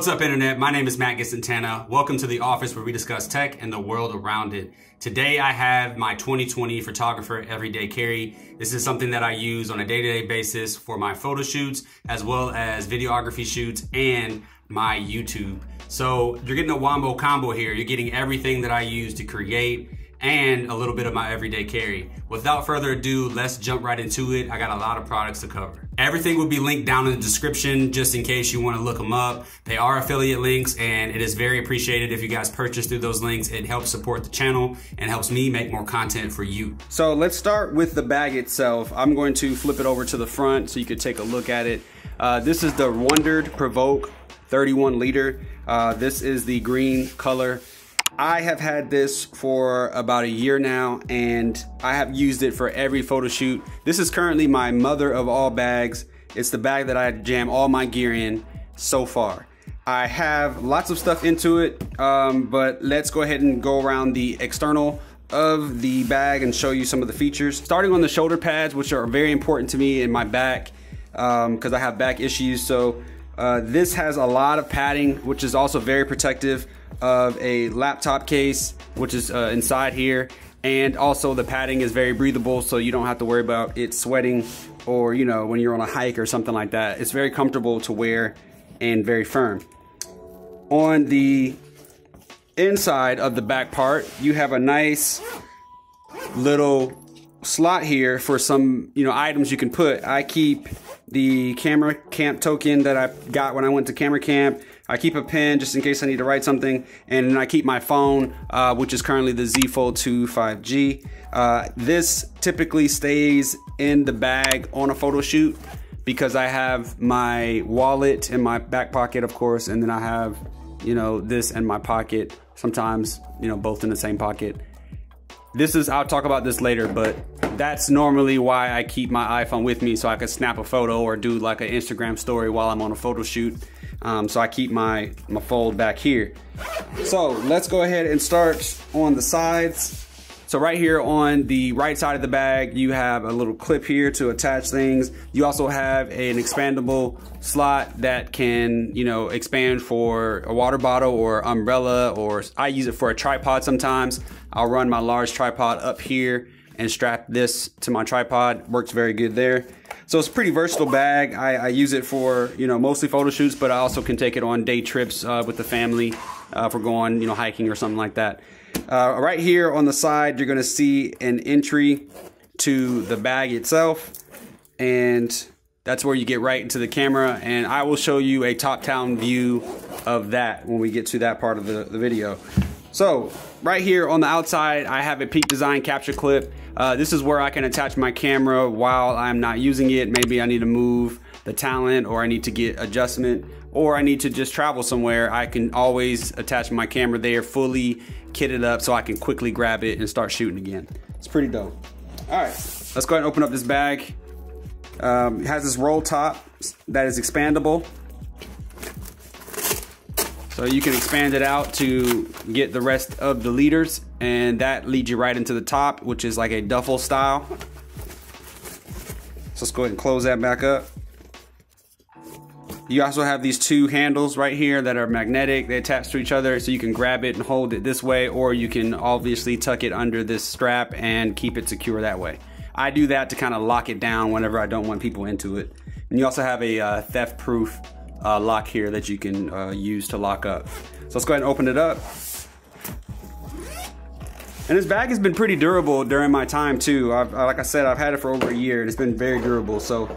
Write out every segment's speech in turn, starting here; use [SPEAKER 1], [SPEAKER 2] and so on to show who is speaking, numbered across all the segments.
[SPEAKER 1] What's up, Internet? My name is Matt Gissentanna. Welcome to the office where we discuss tech and the world around it. Today, I have my 2020 Photographer Everyday Carry. This is something that I use on a day to day basis for my photo shoots, as well as videography shoots and my YouTube. So, you're getting a wombo combo here. You're getting everything that I use to create and a little bit of my everyday carry. Without further ado, let's jump right into it. I got a lot of products to cover. Everything will be linked down in the description just in case you want to look them up. They are affiliate links and it is very appreciated if you guys purchase through those links. It helps support the channel and helps me make more content for you.
[SPEAKER 2] So let's start with the bag itself. I'm going to flip it over to the front so you could take a look at it. Uh, this is the Wandrd Prvke 31 liter. Uh, this is the green color. I have had this for about a year now and I have used it for every photo shoot. This is currently my mother of all bags. It's the bag that I jam all my gear in so far. I have lots of stuff into it, um, but let's go ahead and go around the external of the bag and show you some of the features. Starting on the shoulder pads, which are very important to me in my back because um, I have back issues. So uh, this has a lot of padding, which is also very protective of a laptop case, which is uh, inside here. And also the padding is very breathable, so you don't have to worry about it sweating or, you know, when you're on a hike or something like that. It's very comfortable to wear and very firm. On the inside of the back part, you have a nice little slot here for some, you know, items you can put. I keep the camera camp token that I got when I went to camera camp I keep a pen just in case I need to write something, and then I keep my phone, uh, which is currently the Z Fold 2 5G. Uh, this typically stays in the bag on a photo shoot because I have my wallet in my back pocket, of course, and then I have, you know, this in my pocket. Sometimes, you know, both in the same pocket. This is, I'll talk about this later, but that's normally why I keep my iPhone with me so I can snap a photo or do like an Instagram story while I'm on a photo shoot. Um, so I keep my, my fold back here. So let's go ahead and start on the sides. So right here on the right side of the bag, you have a little clip here to attach things. You also have an expandable slot that can, you know, expand for a water bottle or umbrella, or I use it for a tripod sometimes. I'll run my large tripod up here and strap this to my tripod. Works very good there. So it's a pretty versatile bag. I, I, use it for, you know, mostly photo shoots, but I also can take it on day trips uh, with the family uh, for going, you know, hiking or something like that. Uh, right here on the side, you're going to see an entry to the bag itself. And that's where you get right into the camera. And I will show you a top-down view of that when we get to that part of the, the video. So right here on the outside, I have a Peak Design capture clip. Uh, this is where I can attach my camera while I'm not using it. Maybe I need to move the talent or I need to get adjustment or I need to just travel somewhere. I can always attach my camera there fully kitted up so I can quickly grab it and start shooting again. It's pretty dope. All right, let's go ahead and open up this bag. Um, it has this roll top that is expandable. So you can expand it out to get the rest of the leaders and that leads you right into the top, which is like a duffel style. So let's go ahead and close that back up. You also have these two handles right here that are magnetic. They attach to each other so you can grab it and hold it this way or you can obviously tuck it under this strap and keep it secure that way. I do that to kind of lock it down whenever I don't want people into it. And you also have a uh, theft proof uh, lock here that you can uh, use to lock up. So let's go ahead and open it up. And this bag has been pretty durable during my time too. I've, like I said, I've had it for over a year and it's been very durable. So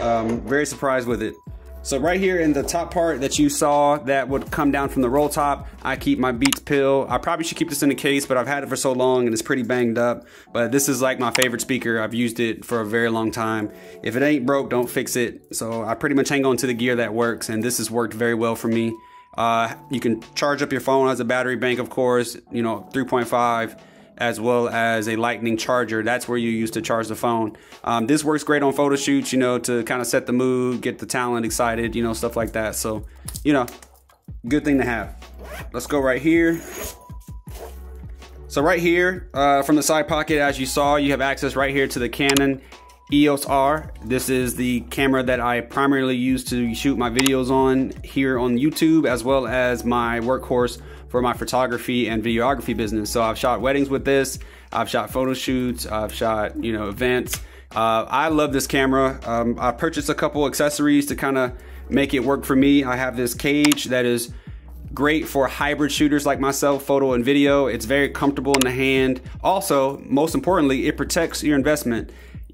[SPEAKER 2] um, very surprised with it. So right here in the top part that you saw that would come down from the roll top, I keep my Beats pill. I probably should keep this in a case, but I've had it for so long and it's pretty banged up. But this is like my favorite speaker. I've used it for a very long time. If it ain't broke, don't fix it. So I pretty much hang on to the gear that works and this has worked very well for me. Uh, you can charge up your phone as a battery bank, of course, you know, 3.5 as well as a lightning charger. That's where you use to charge the phone. Um, this works great on photo shoots, you know, to kind of set the mood, get the talent excited, you know, stuff like that. So, you know, good thing to have. Let's go right here. So right here, uh, from the side pocket, as you saw, you have access right here to the Canon EOS R. This is the camera that I primarily use to shoot my videos on here on YouTube, as well as my workhorse for my photography and videography business. So I've shot weddings with this, I've shot photo shoots, I've shot, you know, events. Uh, I love this camera. Um, I purchased a couple accessories to kind of make it work for me. I have this cage that is great for hybrid shooters like myself, photo and video. It's very comfortable in the hand. Also, most importantly, it protects your investment.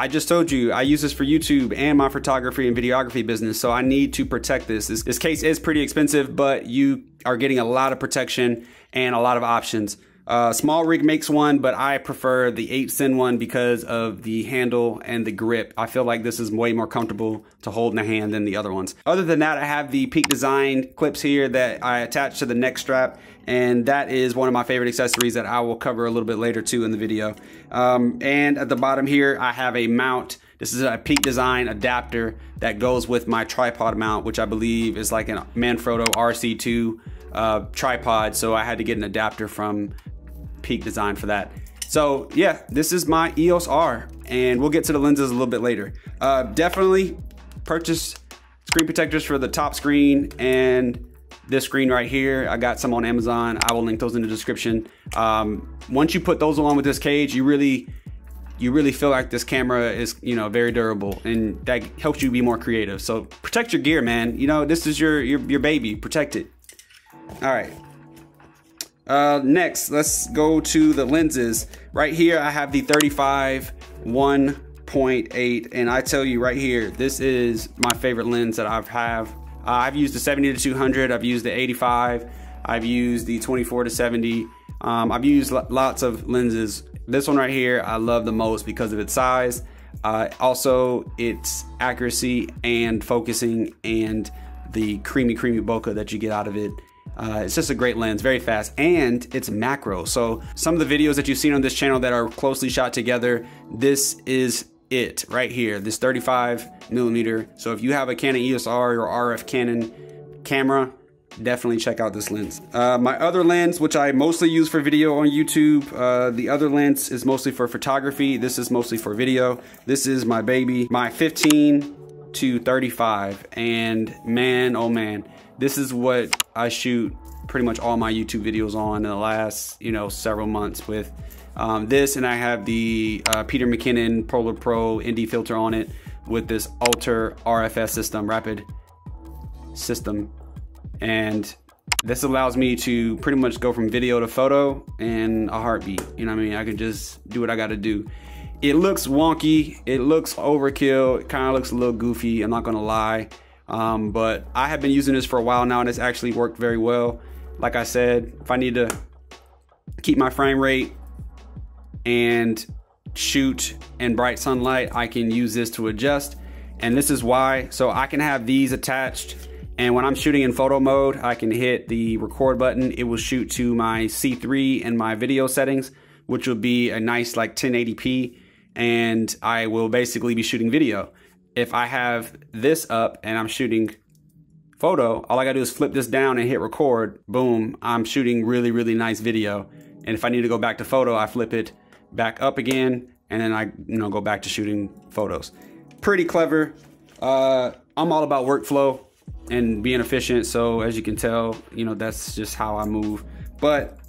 [SPEAKER 2] I just told you I use this for YouTube and my photography and videography business, so I need to protect this. This, this case is pretty expensive, but you are getting a lot of protection and a lot of options. Uh, SmallRig makes one, but I prefer the 8Sinn one because of the handle and the grip. I feel like this is way more comfortable to hold in the hand than the other ones. Other than that, I have the Peak Design clips here that I attach to the neck strap, and that is one of my favorite accessories that I will cover a little bit later too in the video. Um, and at the bottom here, I have a mount. This is a Peak Design adapter that goes with my tripod mount, which I believe is like a Manfrotto RC2 uh, tripod. So I had to get an adapter from peak design for that. So yeah, this is my EOS R and we'll get to the lenses a little bit later. Uh, definitely purchase screen protectors for the top screen and this screen right here. I got some on Amazon. I will link those in the description. Um, once you put those along with this cage, you really you really feel like this camera is you know very durable and that helps you be more creative so protect your gear man you know this is your your, your baby protect it all right uh, next, let's go to the lenses. Right here, I have the 35 1.8, and I tell you right here, this is my favorite lens that I've have. Uh, I've used the 70 to 200, I've used the 85, I've used the 24 to 70. Um, I've used lots of lenses. This one right here, I love the most because of its size. Uh, also, its accuracy and focusing and the creamy, creamy bokeh that you get out of it. Uh, it's just a great lens, very fast, and it's macro. So some of the videos that you've seen on this channel that are closely shot together, this is it right here, this 35 millimeter. So if you have a Canon EOS R or RF Canon camera, definitely check out this lens. Uh, my other lens, which I mostly use for video on YouTube, uh, the other lens is mostly for photography. This is mostly for video. This is my baby, my 15 to 35. And man, oh man, this is what I shoot pretty much all my YouTube videos on in the last, you know, several months with um, this. And I have the uh, Peter McKinnon Polar Pro ND filter on it with this Alter RFS system, rapid system. And this allows me to pretty much go from video to photo in a heartbeat. You know what I mean? I can just do what I got to do. It looks wonky. It looks overkill. It kind of looks a little goofy. I'm not to lie. Um, but I have been using this for a while now and it's actually worked very well. Like I said, if I need to keep my frame rate and shoot in bright sunlight, I can use this to adjust. And this is why, so I can have these attached and when I'm shooting in photo mode, I can hit the record button. It will shoot to my C3 and my video settings, which will be a nice like 1080p. And I will basically be shooting video if I have this up and I'm shooting photo, all I gotta do is flip this down and hit record. Boom, I'm shooting really, really nice video. And if I need to go back to photo, I flip it back up again and then I you know go back to shooting photos. Pretty clever. Uh, I'm all about workflow and being efficient. So as you can tell, you know, that's just how I move. But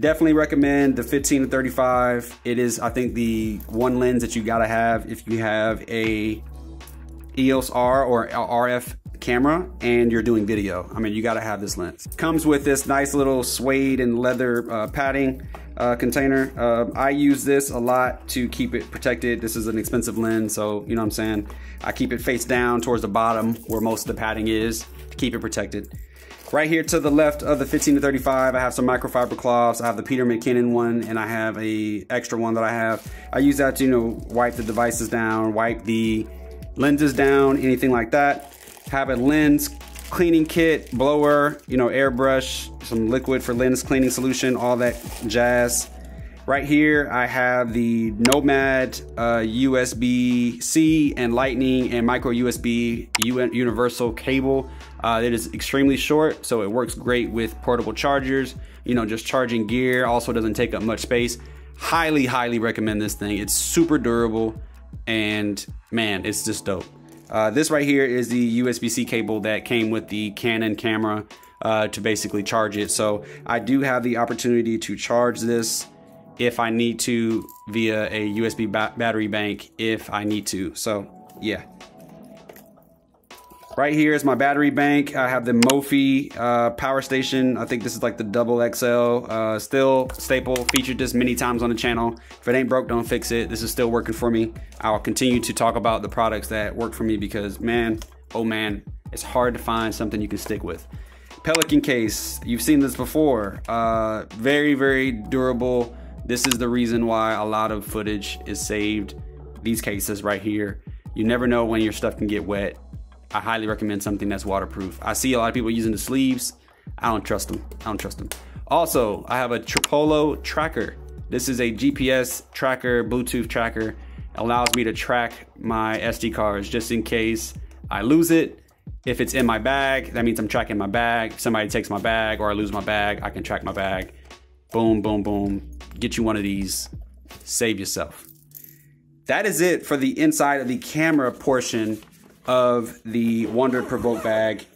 [SPEAKER 2] Definitely recommend the 15 to 35. It is, I think, the one lens that you gotta have if you have a EOS R or RF camera and you're doing video. I mean, you gotta have this lens. Comes with this nice little suede and leather uh, padding uh, container. Uh, I use this a lot to keep it protected. This is an expensive lens, so you know what I'm saying? I keep it face down towards the bottom where most of the padding is to keep it protected. Right here to the left of the 15 to 35, I have some microfiber cloths. I have the Peter McKinnon one, and I have a extra one that I have. I use that to, you know, wipe the devices down, wipe the lenses down, anything like that. Have a lens cleaning kit, blower, you know, airbrush, some liquid for lens cleaning solution, all that jazz. Right here, I have the Nomad uh, USB-C and Lightning and micro USB universal cable. Uh, it is extremely short, so it works great with portable chargers, you know, just charging gear. Also doesn't take up much space. Highly, highly recommend this thing. It's super durable and man, it's just dope. Uh, this right here is the USB-C cable that came with the Canon camera uh, to basically charge it. So I do have the opportunity to charge this if I need to via a USB ba battery bank if I need to. So yeah. Right here is my battery bank. I have the Mophie uh, power station. I think this is like the double XL. Uh, still staple, featured this many times on the channel. If it ain't broke, don't fix it. This is still working for me. I'll continue to talk about the products that work for me because man, oh man, it's hard to find something you can stick with. Pelican case, you've seen this before. Uh, very, very durable. This is the reason why a lot of footage is saved. These cases right here. You never know when your stuff can get wet. I highly recommend something that's waterproof. I see a lot of people using the sleeves. I don't trust them. I don't trust them. Also, I have a Chipolo tracker. This is a GPS tracker, Bluetooth tracker. It allows me to track my SD cards just in case I lose it if it's in my bag, that means I'm tracking my bag. If somebody takes my bag or I lose my bag, I can track my bag. Boom, boom, boom. Get you one of these. Save yourself. That is it for the inside of the camera portion of the Wandrd Prvke bag.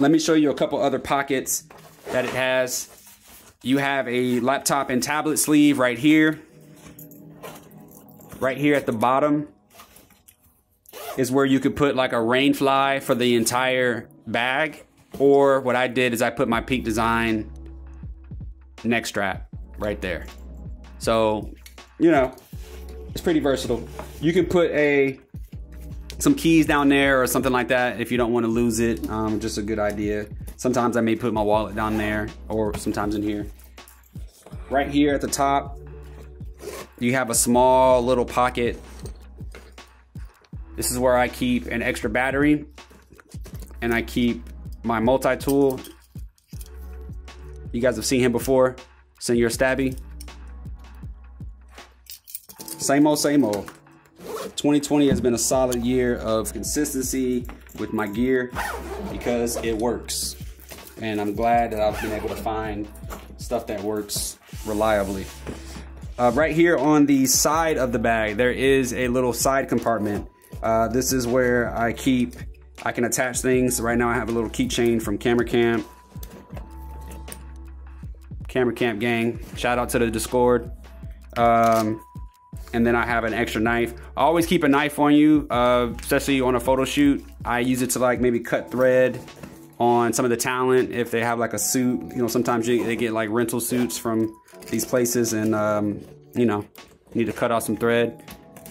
[SPEAKER 2] Let me show you a couple other pockets that it has. You have a laptop and tablet sleeve right here. Right here at the bottom is where you could put like a rain fly for the entire bag. Or what I did is I put my Peak Design neck strap right there. So, you know, it's pretty versatile. You can put a some keys down there or something like that if you don't want to lose it. Um, just a good idea. Sometimes I may put my wallet down there or sometimes in here. Right here at the top, you have a small little pocket this is where I keep an extra battery and I keep my multi-tool. You guys have seen him before, Senor Stabby. Same old, same old. 2020 has been a solid year of consistency with my gear because it works. And I'm glad that I've been able to find stuff that works reliably. Uh, right here on the side of the bag, there is a little side compartment uh, this is where I keep, I can attach things. Right now I have a little keychain from Camera Camp. Camera Camp gang, shout out to the Discord. Um, and then I have an extra knife. I always keep a knife on you, uh, especially on a photo shoot. I use it to like maybe cut thread on some of the talent if they have like a suit. You know, sometimes you, they get like rental suits from these places and, um, you know, need to cut off some thread.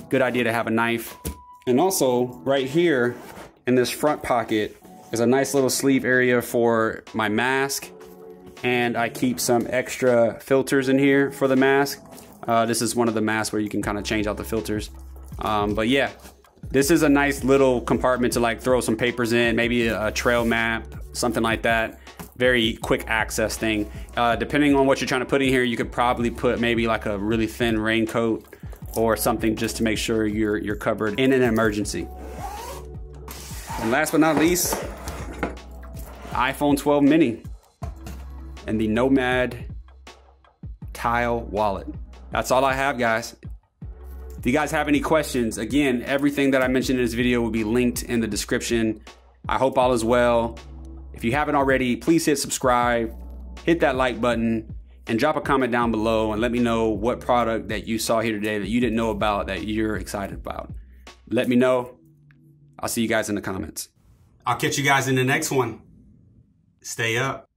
[SPEAKER 2] Good idea to have a knife. And also right here in this front pocket is a nice little sleeve area for my mask. And I keep some extra filters in here for the mask. Uh, this is one of the masks where you can kind of change out the filters. Um, but yeah, this is a nice little compartment to like throw some papers in, maybe a, trail map, something like that. Very quick access thing. Uh, depending on what you're trying to put in here, you could probably put maybe like a really thin raincoat or something just to make sure you're, you're covered in an emergency. And last but not least, iPhone 12 mini and the Nomad Tile wallet. That's all I have, guys. If you guys have any questions, again, everything that I mentioned in this video will be linked in the description. I hope all is well. If you haven't already, please hit subscribe, hit that like button, and drop a comment down below and let me know what product that you saw here today that you didn't know about that you're excited about. Let me know. I'll see you guys in the comments.
[SPEAKER 1] I'll catch you guys in the next one. Stay up.